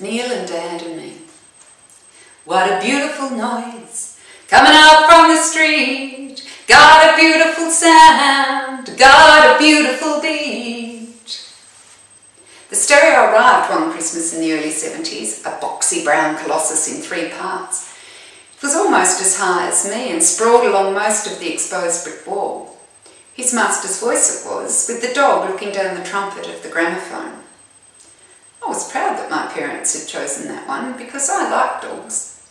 Neil and Dad and me. What a beautiful noise coming out from the street. Got a beautiful sound, got a beautiful beat. The stereo arrived one Christmas in the early 70s, a boxy brown colossus in three parts. It was almost as high as me and sprawled along most of the exposed brick wall. His master's voice it was, with the dog looking down the trumpet of the gramophone. I was proud that my parents had chosen that one because I like dogs.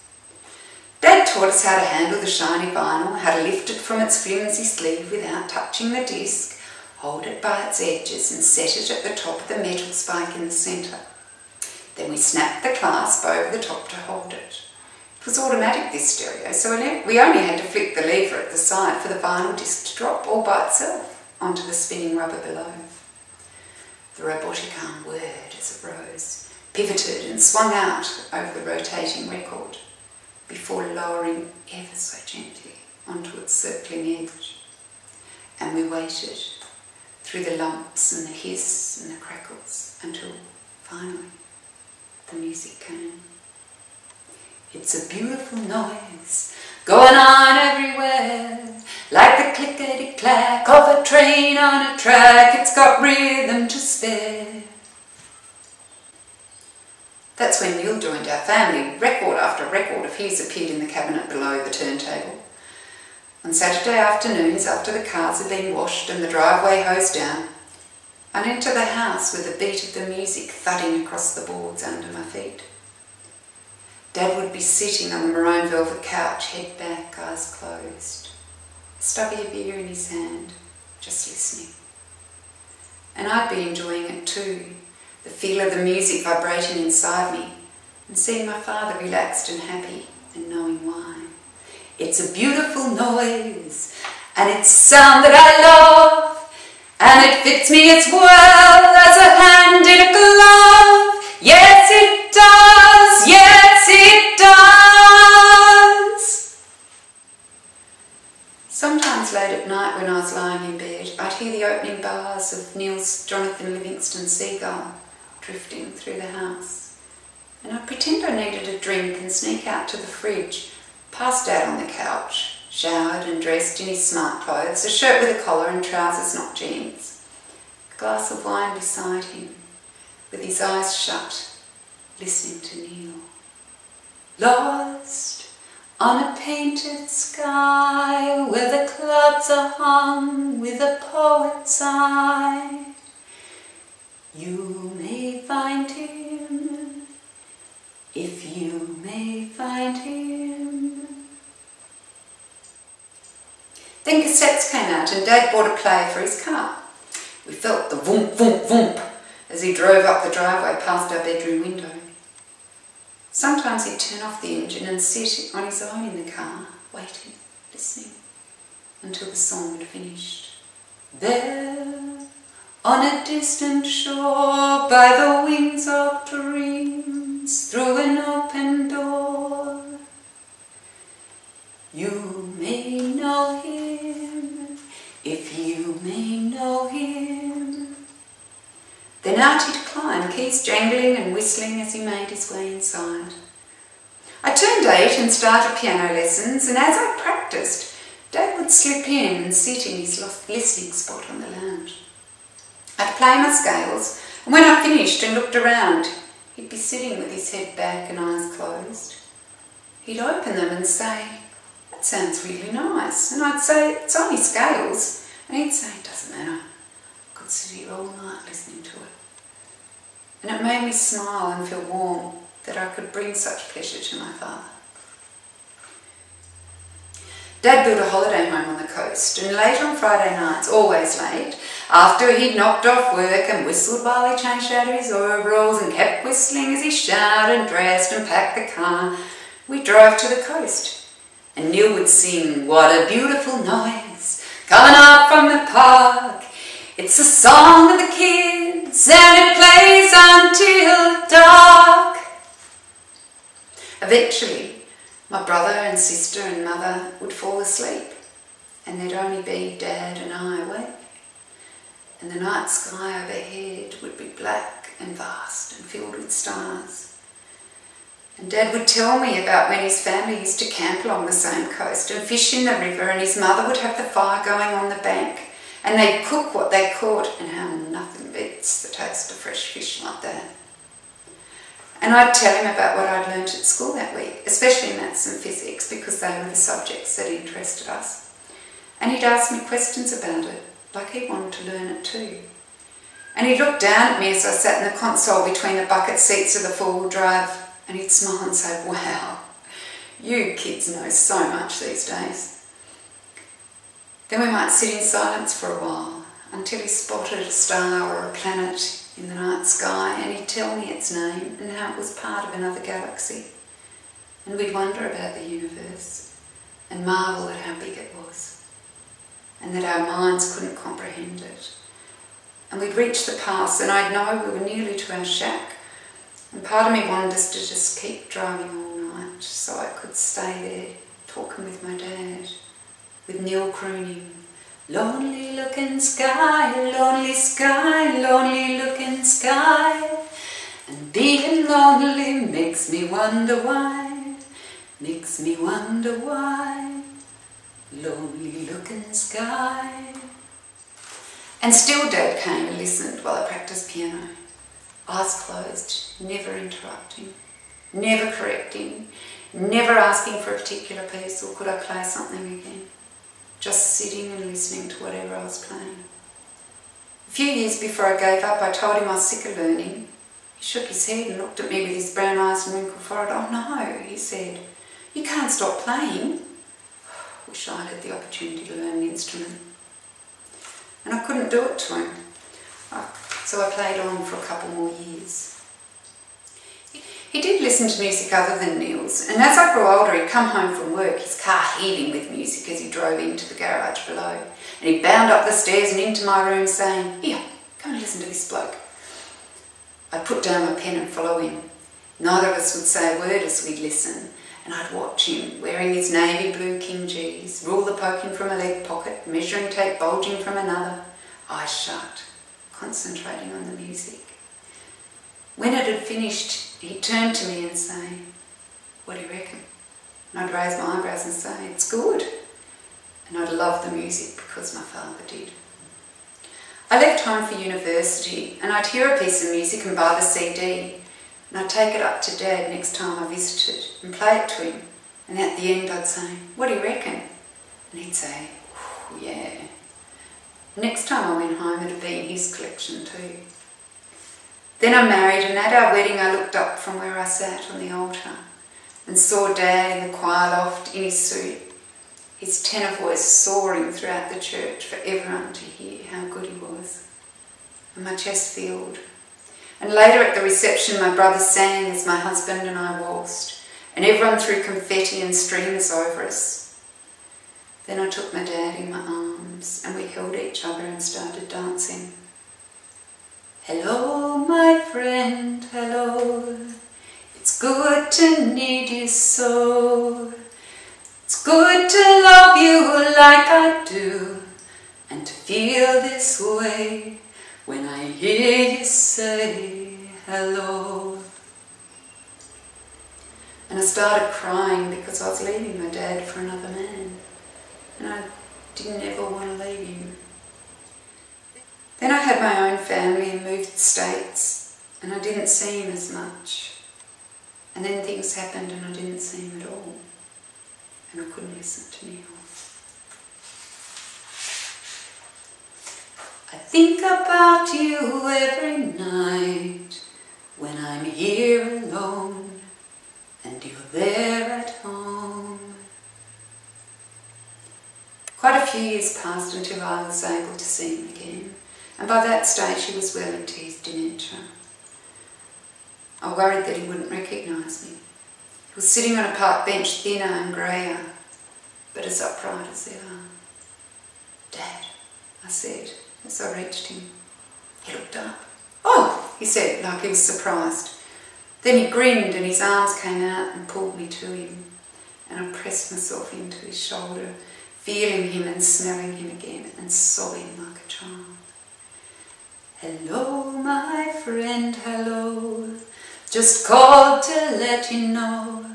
Dad taught us how to handle the shiny vinyl, how to lift it from its flimsy sleeve without touching the disc, hold it by its edges and set it at the top of the metal spike in the centre. Then we snapped the clasp over the top to hold it. It was automatic, this stereo, so we only had to flick the lever at the side for the vinyl disc to drop all by itself onto the spinning rubber below. The robotic arm whirred as it rose, pivoted and swung out over the rotating record before lowering ever so gently onto its circling edge. And we waited through the lumps and the hiss and the crackles until finally the music came. It's a beautiful noise going on everywhere, like the clickety clack of a train on a track. It's got rhythm to spare. That's when Neil joined our family. Record after record of his appeared in the cabinet below the turntable. On Saturday afternoons, after the cars had been washed and the driveway hosed down, I'd enter the house with the beat of the music thudding across the boards under my feet. Dad would be sitting on the maroon velvet couch, head back, eyes closed, stubby beer in his hand, just listening. And I'd be enjoying it too, the feel of the music vibrating inside me, and seeing my father relaxed and happy and knowing why. It's a beautiful noise, and it's sound that I love, and it fits me as well as a hand in a glove. Yes, it does. Of Neil's Jonathan Livingston Seagull drifting through the house. And I'd pretend I needed a drink and sneak out to the fridge, passed out on the couch, showered and dressed in his smart clothes, a shirt with a collar and trousers, not jeans, a glass of wine beside him with his eyes shut, listening to Neil. Lost on a painted sky where the clouds are hung with a poet's eye. You may find him if you may find him. Then cassettes came out and Dad bought a player for his car. We felt the voomp, voomp, voomp as he drove up the driveway past our bedroom window. Sometimes he'd turn off the engine and sit on his own in the car, waiting, listening, until the song had finished. There, on a distant shore, by the wings of dreams, through an open door, you may know him, if you may know him. Then out he'd climb, keys jangling and whistling as he made his way inside. I turned eight and started piano lessons, and as I practiced, Dad would slip in and sit in his listening spot on the lounge. I'd play my scales, and when I finished and looked around, he'd be sitting with his head back and eyes closed. He'd open them and say, That sounds really nice. And I'd say, It's only scales. And he'd say, Here all night listening to it. And it made me smile and feel warm that I could bring such pleasure to my father. Dad built a holiday home on the coast, and late on Friday nights, always late, after he'd knocked off work and whistled while he changed out of his overalls and kept whistling as he showered and dressed and packed the car, we drove to the coast. And Neil would sing, What a beautiful noise coming up from the park. It's the song of the kids and it plays until dark. Eventually, my brother and sister and mother would fall asleep and there'd only be Dad and I awake. And the night sky overhead would be black and vast and filled with stars. And Dad would tell me about when his family used to camp along the same coast and fish in the river, and his mother would have the fire going on the bank, and they'd cook what they caught, and how nothing beats the taste of fresh fish like that. And I'd tell him about what I'd learnt at school that week, especially maths and physics, because they were the subjects that interested us. And he'd ask me questions about it, like he wanted to learn it too. And he'd look down at me as I sat in the console between the bucket seats of the four-wheel drive, and he'd smile and say, wow, you kids know so much these days. Then we might sit in silence for a while until he spotted a star or a planet in the night sky and he'd tell me its name and how it was part of another galaxy. And we'd wonder about the universe and marvel at how big it was and that our minds couldn't comprehend it. And we'd reach the pass and I'd know we were nearly to our shack and part of me wanted us to just keep driving all night so I could stay there talking with my dad, with Neil crooning Lonely looking sky, lonely sky, lonely looking sky. And being lonely makes me wonder why, makes me wonder why. Lonely looking sky. And still Dad came and listened while I practiced piano. Eyes closed, never interrupting, never correcting, never asking for a particular piece or could I play something again just sitting and listening to whatever I was playing. A few years before I gave up, I told him I was sick of learning. He shook his head and looked at me with his brown eyes and wrinkled forehead. Oh no, he said, you can't stop playing. Wish I had the opportunity to learn an instrument. And I couldn't do it to him. So I played on for a couple more years. He did listen to music other than Neil's, and as I grew older, he'd come home from work, his car heaving with music as he drove into the garage below. And he'd bound up the stairs and into my room saying, Here, come and listen to this bloke. I'd put down my pen and follow him. Neither of us would say a word as we'd listen, and I'd watch him, wearing his navy blue King Gees, ruler poking from a leg pocket, measuring tape bulging from another, eyes shut, concentrating on the music. When it had finished, he'd turn to me and say, What do you reckon? And I'd raise my eyebrows and say, It's good. And I'd love the music because my father did. I left home for university and I'd hear a piece of music and buy the CD. And I'd take it up to Dad next time I visited and play it to him. And at the end I'd say, What do you reckon? And he'd say, Yeah. Next time I went home, it'd be in his collection too. Then I married, and at our wedding, I looked up from where I sat on the altar and saw Dad in the choir loft in his suit, his tenor voice soaring throughout the church for everyone to hear how good he was. And my chest filled. And later at the reception, my brother sang as my husband and I waltzed, and everyone threw confetti and streamers over us. Then I took my dad in my arms, and we held each other and started dancing. Hello, my friend, hello. It's good to need you so. It's good to love you like I do, and to feel this way when I hear you say hello. And I started crying because I was leaving my dad for another man, and I didn't ever want to leave him. Then I had my own family and moved states, and I didn't see him as much. And then things happened and I didn't see him at all. And I couldn't listen to Neil. I think about you every night when I'm here alone and you're there at home. Quite a few years passed until I was able to see him again and by that stage he was well into his dementia. I worried that he wouldn't recognise me. He was sitting on a park bench, thinner and greyer, but as upright as ever. Dad, I said as I reached him. He looked up. Oh, he said, like he was surprised. Then he grinned and his arms came out and pulled me to him. And I pressed myself into his shoulder, feeling him and smelling him again and sobbing like a child. Hello, my friend, hello. Just called to let you know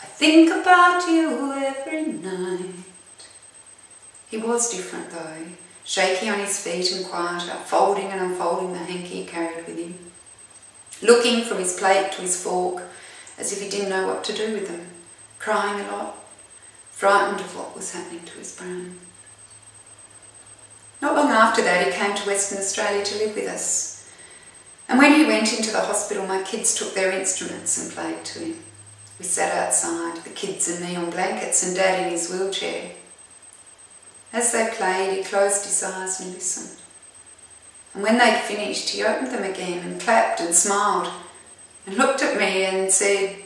I think about you every night. He was different though, shaky on his feet and quieter, folding and unfolding the hanky he carried with him, looking from his plate to his fork as if he didn't know what to do with them, crying a lot, frightened of what was happening to his brain. Not long after that, he came to Western Australia to live with us. And when he went into the hospital, my kids took their instruments and played to him. We sat outside, the kids in me on blankets and Dad in his wheelchair. As they played, he closed his eyes and listened. And when they'd finished, he opened them again and clapped and smiled and looked at me and said,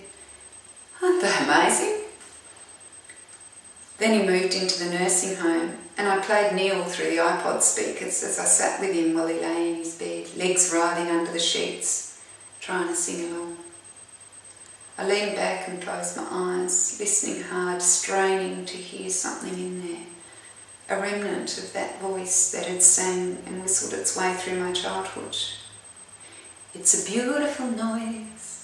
Aren't they amazing? Then he moved into the nursing home and I played Neil through the iPod speakers as I sat with him while he lay in his bed, legs writhing under the sheets, trying to sing along. I leaned back and closed my eyes, listening hard, straining to hear something in there, a remnant of that voice that had sang and whistled its way through my childhood. It's a beautiful noise,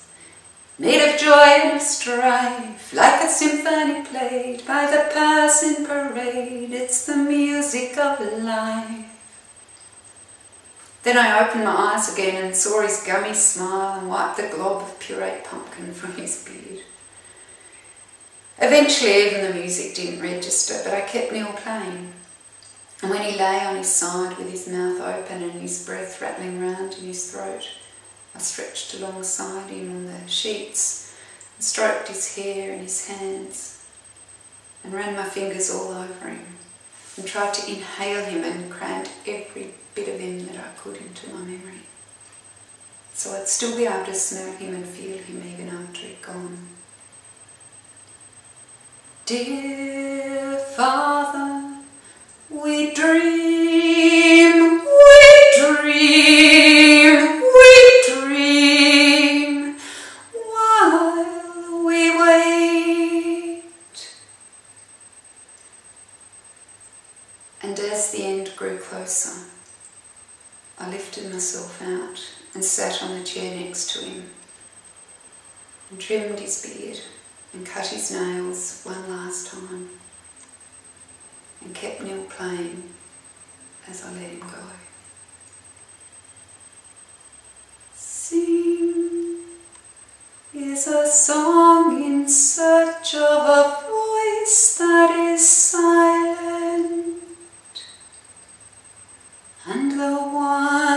made of joy and of strife, like a symphony played by the passing parade. It's the music of life. Then I opened my eyes again and saw his gummy smile and wiped the glob of pureed pumpkin from his beard. Eventually, even the music didn't register, but I kept Neil playing. And when he lay on his side with his mouth open and his breath rattling round in his throat, I stretched alongside him on the sheets and stroked his hair and his hands and ran my fingers all over him and tried to inhale him and crammed every bit of him that I could into my memory. So I'd still be able to smell him and feel him even after he'd gone. Dear Father, we dream, we dream, And as the end grew closer, I lifted myself out and sat on the chair next to him and trimmed his beard and cut his nails one last time and kept Neil playing as I let him go. Sing is a song in search of a voice that is silent. the one.